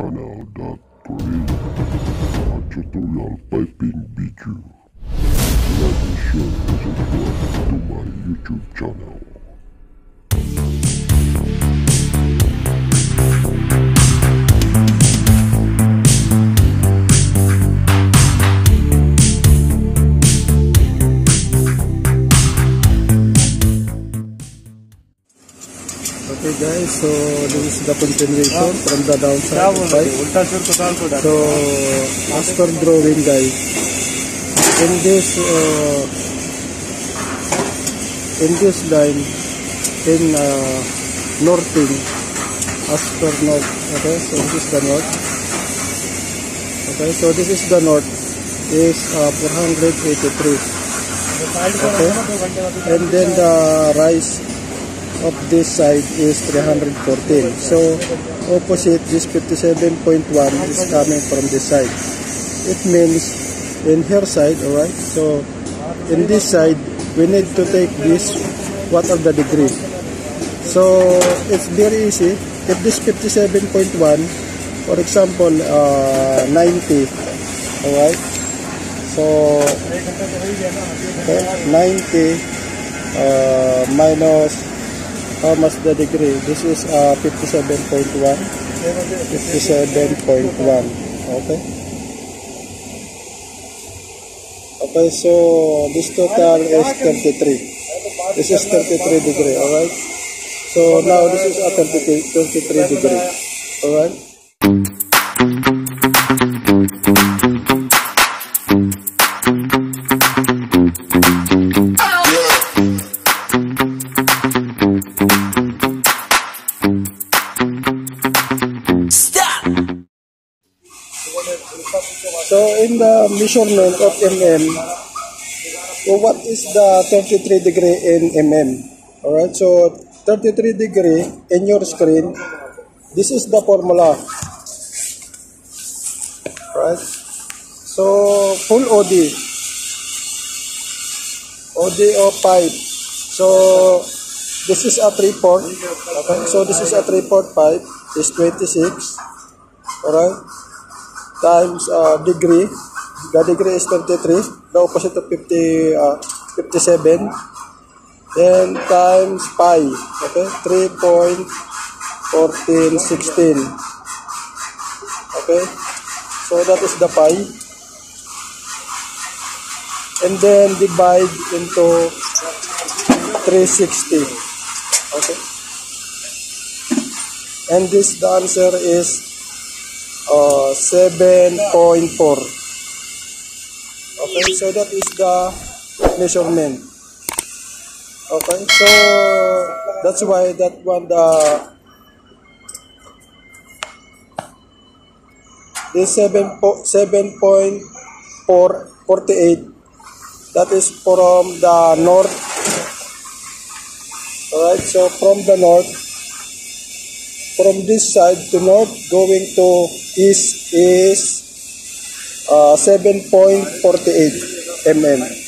channel that tutorial piping BQ. Like and share this to my YouTube channel. so this is the continuation from the downside pipe. So as per drawing guys, in this uh, in this line in uh, northing as per north. Okay, so this is the north. Okay, so this is the north is uh, 483. Okay, and then the rise of this side is 314. So opposite this 57.1 is coming from this side. It means in here side, alright? So in this side, we need to take this, what are the degree? So it's very easy. If this 57.1, for example, uh, 90, alright? So okay, 90 uh, minus how much the degree? This is uh, 57.1. 57.1. Okay. Okay, so this total is 33. This is 33 degree, alright? So now this is a 33, 33 degree, alright? So in the measurement of mm, so what is the 33 degree in mm? Alright, so 33 degree in your screen, this is the formula. Right? So full OD. OD or pipe. So this is a 3 port. Okay, so this is a 3 port pipe. Is 26. Alright? Times uh, degree. The degree is 33. The opposite of 50, uh, 57. Then times pi. Okay, 3.1416. Okay, so that is the pi. And then divide into 360. Okay. And this the answer is uh, 7.4 okay so that is the measurement. Okay so that's why that one the this 7 po- 7.448 that is from the north. Alright so from the north from this side to north going to east is uh, 7.48 mm